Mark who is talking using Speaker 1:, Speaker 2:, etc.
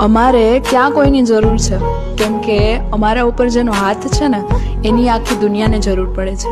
Speaker 1: અમારે ક્યાં કોઈની જરૂર છે? કેમ કે અમારા ઉપર જેનો હાથ છે ને, એની આખી દુનિયાને જરૂર પડે છે.